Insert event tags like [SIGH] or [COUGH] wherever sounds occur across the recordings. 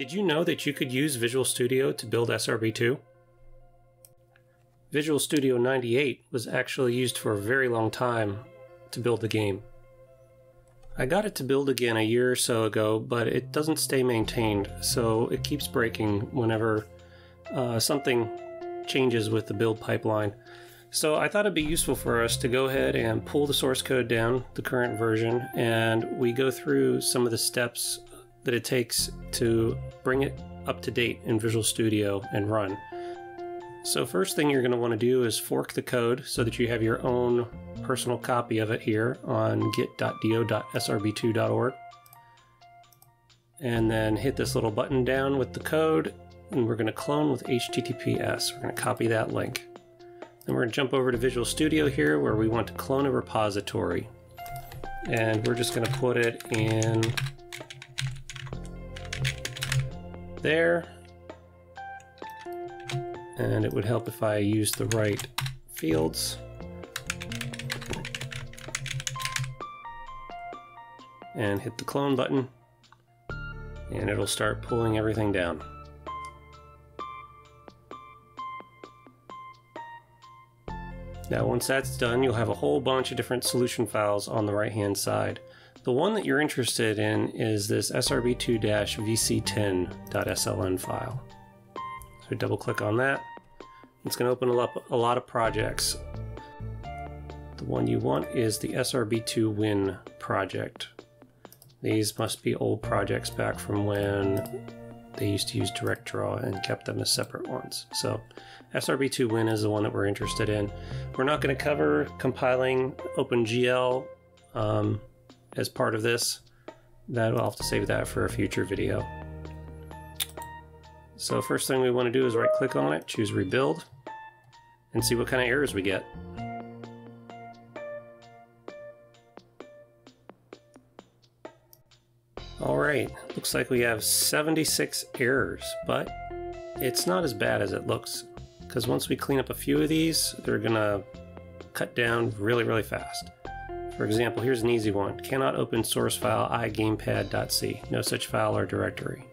Did you know that you could use Visual Studio to build SRB2? Visual Studio 98 was actually used for a very long time to build the game. I got it to build again a year or so ago, but it doesn't stay maintained, so it keeps breaking whenever uh, something changes with the build pipeline. So I thought it'd be useful for us to go ahead and pull the source code down, the current version, and we go through some of the steps that it takes to bring it up to date in Visual Studio and run. So first thing you're going to want to do is fork the code so that you have your own personal copy of it here on git.do.srb2.org. And then hit this little button down with the code and we're going to clone with HTTPS. We're going to copy that link. Then we're going to jump over to Visual Studio here where we want to clone a repository. And we're just going to put it in there. And it would help if I use the right fields. And hit the clone button. And it'll start pulling everything down. Now once that's done, you'll have a whole bunch of different solution files on the right hand side. The one that you're interested in is this srb2-vc10.sln file. So double click on that. It's going to open up a lot of projects. The one you want is the SRB2 Win project. These must be old projects back from when they used to use DirectDraw and kept them as separate ones. So SRB2 Win is the one that we're interested in. We're not going to cover compiling OpenGL um, as part of this. That I'll have to save that for a future video. So first thing we want to do is right click on it, choose rebuild, and see what kind of errors we get. Alright, looks like we have 76 errors, but it's not as bad as it looks. Because once we clean up a few of these, they're gonna cut down really, really fast. For example, here's an easy one. Cannot open source file igamepad.c. No such file or directory.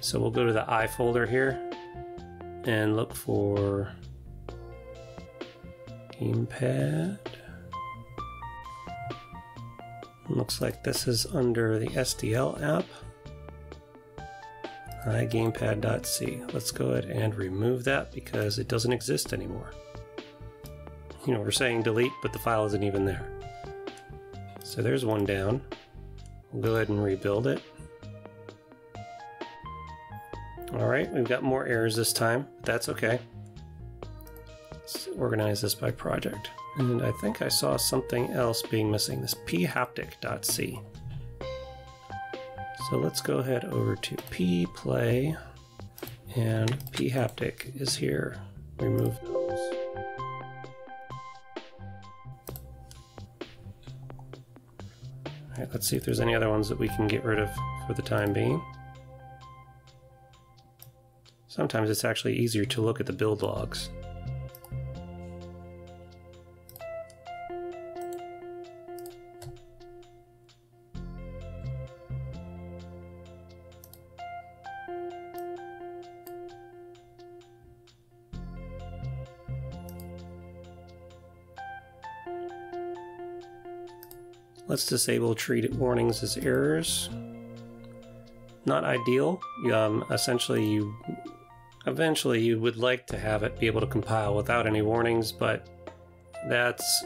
So we'll go to the i folder here and look for gamepad. Looks like this is under the SDL app. iGamepad.c. Let's go ahead and remove that because it doesn't exist anymore. You know, we're saying delete, but the file isn't even there. So there's one down. We'll go ahead and rebuild it. Alright, we've got more errors this time, but that's okay. Let's organize this by project. And I think I saw something else being missing, this phaptic.c. So let's go ahead over to pplay, and phaptic is here. Remove let's see if there's any other ones that we can get rid of for the time being. Sometimes it's actually easier to look at the build logs. Let's disable treat warnings as errors. Not ideal. Um, essentially, you eventually you would like to have it be able to compile without any warnings, but that's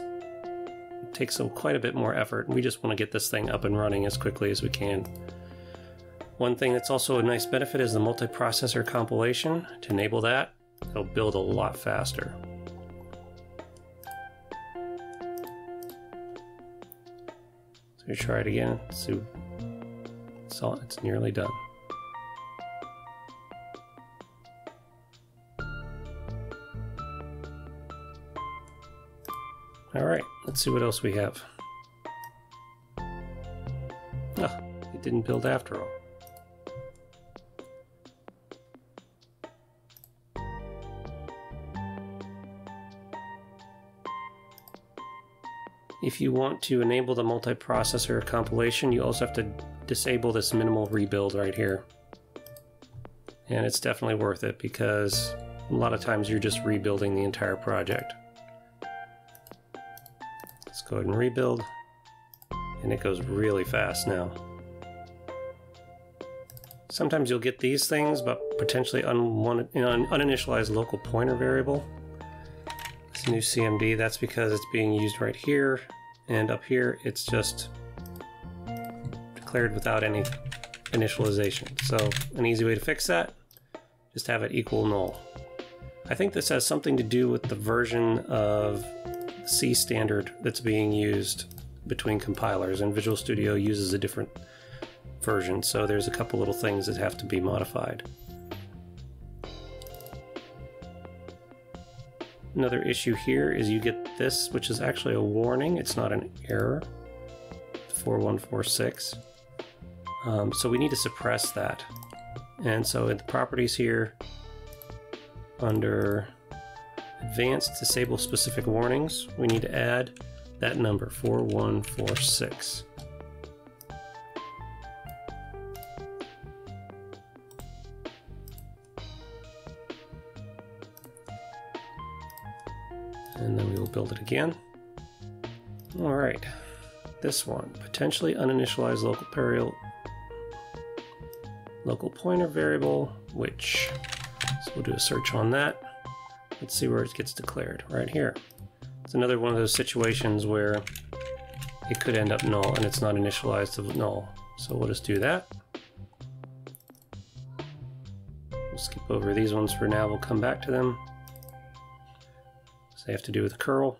takes some quite a bit more effort. We just want to get this thing up and running as quickly as we can. One thing that's also a nice benefit is the multiprocessor compilation. To enable that, it'll build a lot faster. We try it again. So it's, all, it's nearly done. All right, let's see what else we have. Ah, it didn't build after all. If you want to enable the multiprocessor compilation, you also have to disable this minimal rebuild right here. And it's definitely worth it because a lot of times you're just rebuilding the entire project. Let's go ahead and rebuild. And it goes really fast now. Sometimes you'll get these things, but potentially un you know, uninitialized local pointer variable. This new CMD, that's because it's being used right here, and up here it's just declared without any initialization. So an easy way to fix that, just have it equal null. I think this has something to do with the version of C standard that's being used between compilers, and Visual Studio uses a different version, so there's a couple little things that have to be modified. Another issue here is you get this, which is actually a warning. It's not an error. 4146. Um, so we need to suppress that. And so in the properties here, under advanced disable specific warnings, we need to add that number, 4146. And then we will build it again. All right, this one, potentially uninitialized local variable, local pointer variable, which, so we'll do a search on that. Let's see where it gets declared, right here. It's another one of those situations where it could end up null and it's not initialized to null. So we'll just do that. We'll skip over these ones for now, we'll come back to them. So they have to do with the curl.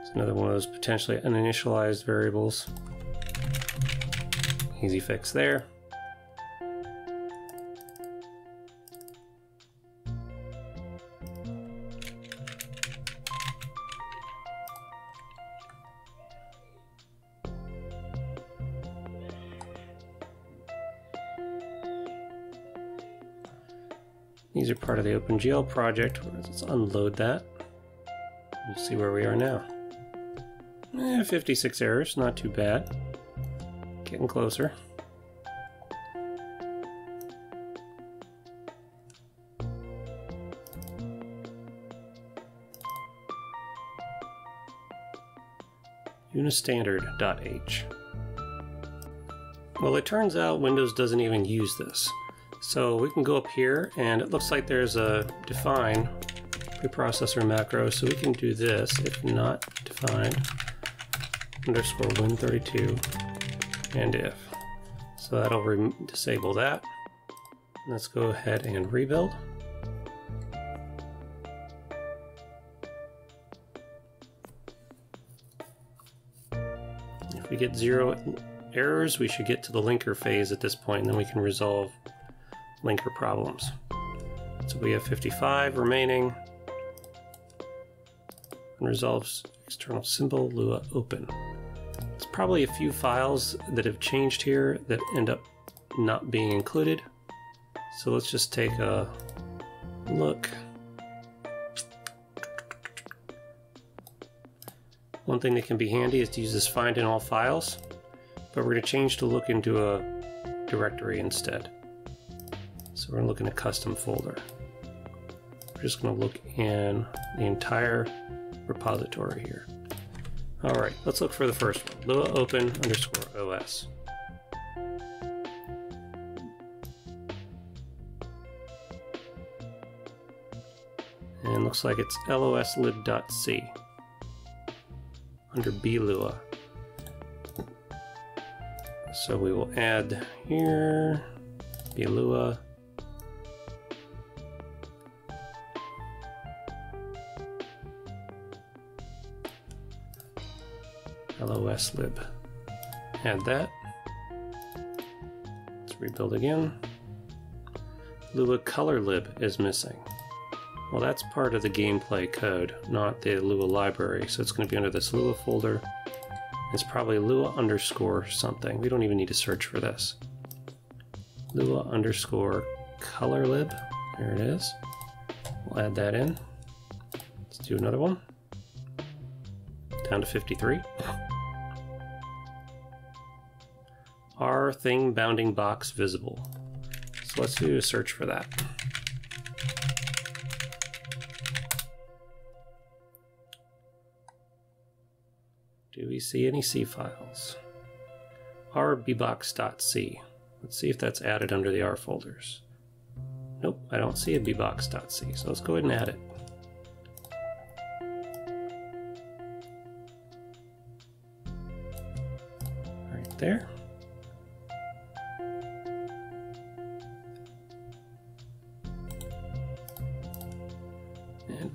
It's another one of those potentially uninitialized variables. Easy fix there. These are part of the OpenGL project. Let's unload that. We'll see where we are now. Eh, 56 errors, not too bad. Getting closer. Unistandard.h. Well, it turns out Windows doesn't even use this. So we can go up here and it looks like there's a define preprocessor macro. So we can do this if not defined underscore win32 and if. So that'll disable that. Let's go ahead and rebuild. If we get zero errors, we should get to the linker phase at this point, and then we can resolve linker problems. So we have 55 remaining. Resolves external symbol Lua open. It's probably a few files that have changed here that end up not being included. So let's just take a look. One thing that can be handy is to use this find in all files, but we're going to change to look into a directory instead. So we're looking a custom folder. We're just going to look in the entire repository here. All right, let's look for the first one, Lua open underscore OS. And looks like it's loslib.c under blua. So we will add here blua loslib. Add that. Let's rebuild again. Lua color lib is missing. Well, that's part of the gameplay code, not the Lua library, so it's going to be under this Lua folder. It's probably Lua underscore something. We don't even need to search for this. Lua underscore color lib. There it is. We'll add that in. Let's do another one. Down to 53. [LAUGHS] R thing bounding box visible. So let's do a search for that. Do we see any C files? rbbox.c. Let's see if that's added under the R folders. Nope, I don't see a bbox.c, so let's go ahead and add it. Right there.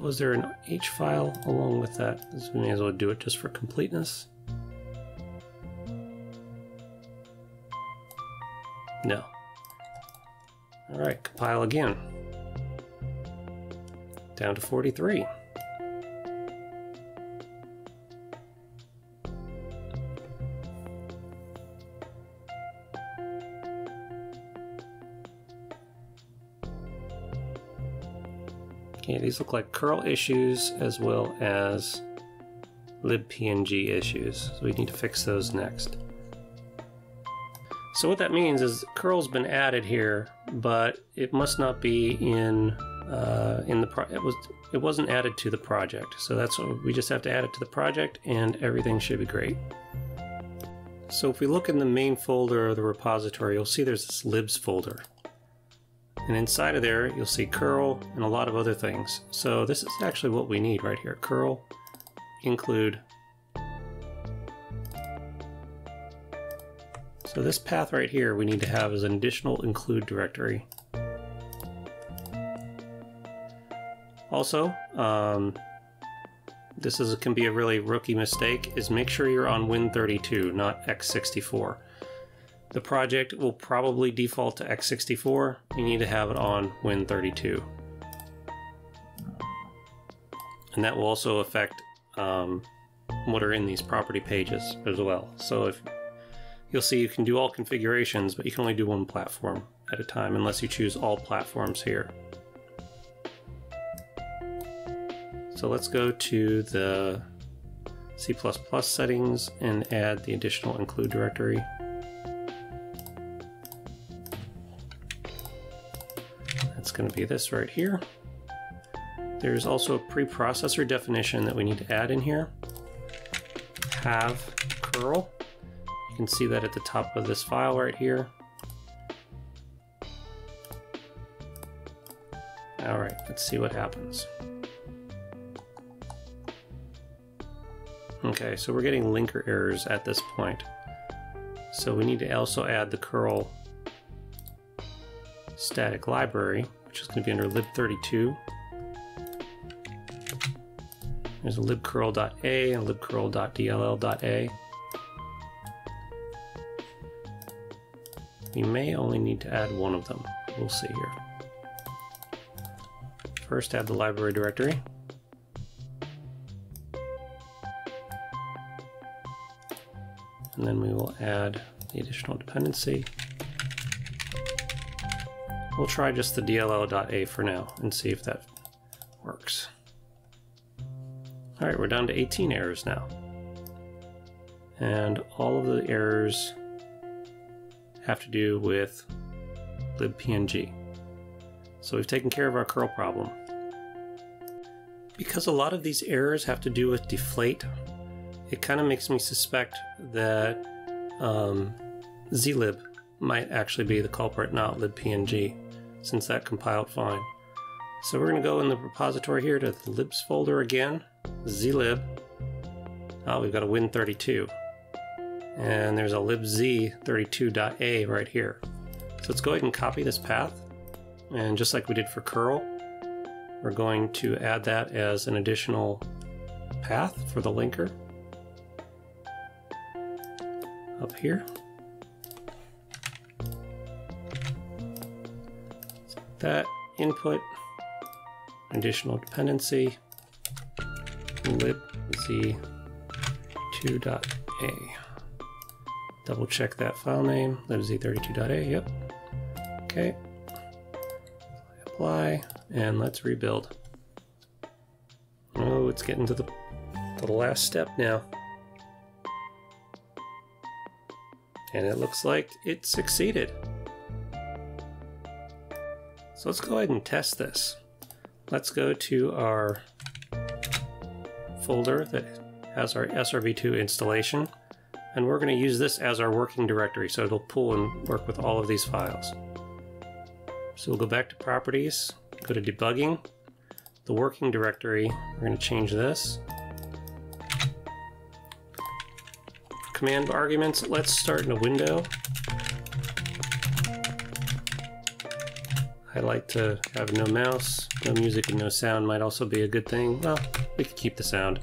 Was there an H file along with that? we may as well do it just for completeness. No. Alright, compile again. Down to 43. Okay, these look like curl issues as well as libpng issues, so we need to fix those next. So what that means is curl's been added here, but it must not be in uh, in the pro it was it wasn't added to the project. So that's what we just have to add it to the project and everything should be great. So if we look in the main folder of the repository, you'll see there's this libs folder. And inside of there, you'll see curl and a lot of other things. So this is actually what we need right here. curl include So this path right here we need to have as an additional include directory. Also, um, this is can be a really rookie mistake, is make sure you're on Win32, not x64. The project will probably default to x64. You need to have it on Win32. And that will also affect um, what are in these property pages as well. So if you'll see you can do all configurations, but you can only do one platform at a time unless you choose all platforms here. So let's go to the C++ settings and add the additional include directory. Going to be this right here. There's also a preprocessor definition that we need to add in here. Have curl You can see that at the top of this file right here. Alright, let's see what happens. Okay, so we're getting linker errors at this point. So we need to also add the curl static library, which is going to be under lib32. There's a libcurl.a and libcurl.dll.a. You may only need to add one of them. We'll see here. First add the library directory. And then we will add the additional dependency. We'll try just the dll.a for now and see if that works. Alright, we're down to 18 errors now. And all of the errors have to do with libpng. So we've taken care of our curl problem. Because a lot of these errors have to do with deflate, it kind of makes me suspect that um, zlib might actually be the culprit, not libpng, since that compiled fine. So we're going to go in the repository here to the libs folder again, zlib. Oh, ah, we've got a win32 and there's a libz32.a right here. So let's go ahead and copy this path, and just like we did for curl, we're going to add that as an additional path for the linker up here. That input, additional dependency, libz2.a. Double check that file name, libz32.a, yep. Okay. apply, and let's rebuild. Oh, it's getting to the, to the last step now. And it looks like it succeeded. So let's go ahead and test this. Let's go to our folder that has our SRB2 installation. And we're going to use this as our working directory, so it'll pull and work with all of these files. So we'll go back to Properties, go to Debugging, the working directory, we're going to change this. Command arguments, let's start in a window. I like to have no mouse, no music and no sound might also be a good thing. Well, we can keep the sound.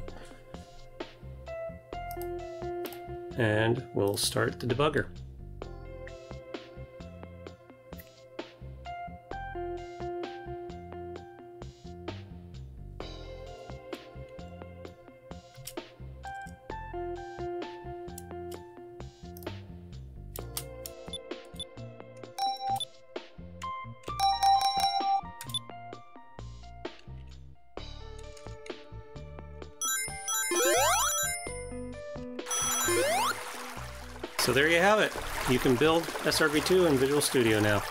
and we'll start the debugger. So there you have it. You can build SRB2 in Visual Studio now.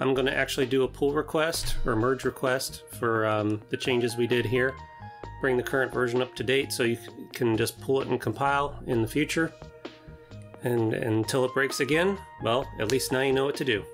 I'm going to actually do a pull request or merge request for um, the changes we did here. Bring the current version up to date so you can just pull it and compile in the future. And, and until it breaks again, well, at least now you know what to do.